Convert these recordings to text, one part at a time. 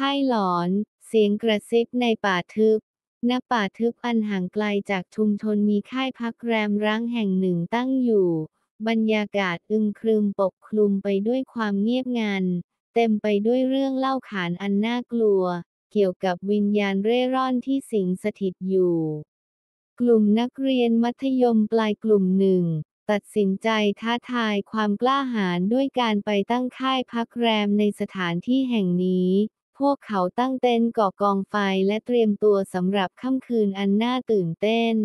ค่ายหลอน เสียงกระซิบในป่าทึบ ณ ป่าทึบอันห่างไกลจากชุมชนมีค่ายพักแรมร้างแห่งหนึ่งตั้งอยู่ บรรยากาศอึมครึมปกคลุมไปด้วยความเงียบงัน เต็มไปด้วยเรื่องเล่าขานอันน่ากลัว เกี่ยวกับวิญญาณเร่ร่อนที่สิงสถิตอยู่ กลุ่มนักเรียนมัธยมปลายกลุ่มหนึ่งตัดสินใจท้าทายความกล้าหาญด้วยการไปตั้งค่ายพักแรมในสถานที่แห่งนี้ พวกเขาตั้งเต็นท์ก่อกองไฟและเตรียมตัวสำหรับค่ำคืนอันน่าตื่นเต้น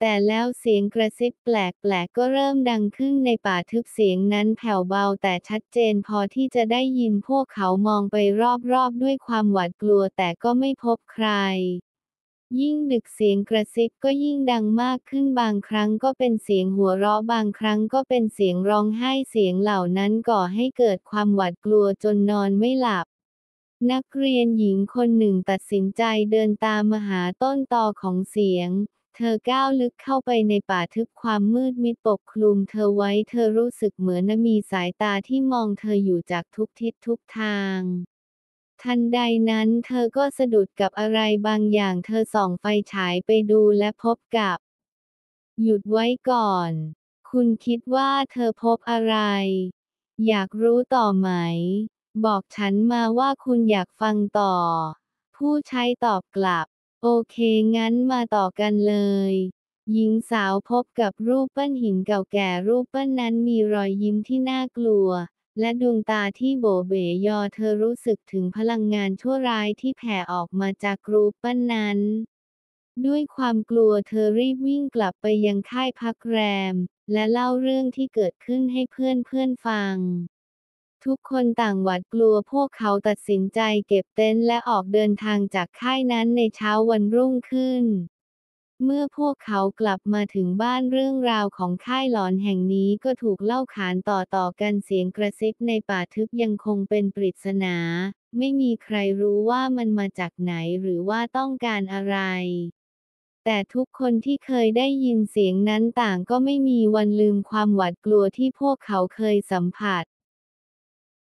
แต่แล้วเสียงกระซิบแปลกๆก็เริ่มดังขึ้นในป่าทึบเสียงนั้นแผ่วเบาแต่ชัดเจนพอที่จะได้ยินพวกเขามองไปรอบๆด้วยความหวาดกลัวแต่ก็ไม่พบใครยิ่งดึกเสียงกระซิบก็ยิ่งดังมากขึ้นบางครั้งก็เป็นเสียงหัวเราะบางครั้งก็เป็นเสียงร้องไห้เสียงเหล่านั้นก่อให้เกิดความหวาดกลัวจนนอนไม่หลับ นักเรียนหญิงคนหนึ่งตัดสินใจเดินตามมาหาต้นตอของเสียง เธอก้าวลึกเข้าไปในป่าทึบความมืดมิดปกคลุมเธอไว้เธอรู้สึกเหมือนมีสายตาที่มองเธออยู่จากทุกทิศทุกทาง ทันใดนั้นเธอก็สะดุดกับอะไรบางอย่างเธอส่องไฟฉายไปดูและพบกับ หยุดไว้ก่อน คุณคิดว่าเธอพบอะไร อยากรู้ต่อไหม บอกฉันมาว่าคุณอยากฟังต่อ ผู้ใช้ตอบกลับ โอเคงั้นมาต่อกันเลย หญิงสาวพบกับรูปปั้นหินเก่าแก่รูปปั้นนั้นมีรอยยิ้มที่น่ากลัว และดวงตาที่โบเบยอเธอรู้สึกถึงพลังงานชั่วร้ายที่แผ่ออกมาจากรูปปั้นนั้น ด้วยความกลัวเธอรีบวิ่งกลับไปยังค่ายพักแรม และเล่าเรื่องที่เกิดขึ้นให้เพื่อนเพื่อนฟัง ทุกคนต่างหวาดกลัวพวกเขาตัดสินใจเก็บเต็นท์และออกเดินทางจากค่ายนั้นในเช้าวันรุ่งขึ้น เมื่อพวกเขากลับมาถึงบ้านเรื่องราวของค่ายหลอนแห่งนี้ก็ถูกเล่าขานต่อๆกันเสียงกระซิบในป่าทึบยังคงเป็นปริศนา ไม่มีใครรู้ว่ามันมาจากไหนหรือว่าต้องการอะไรแต่ทุกคนที่เคยได้ยินเสียงนั้นต่างก็ไม่มีวันลืมความหวาดกลัวที่พวกเขาเคยสัมผัส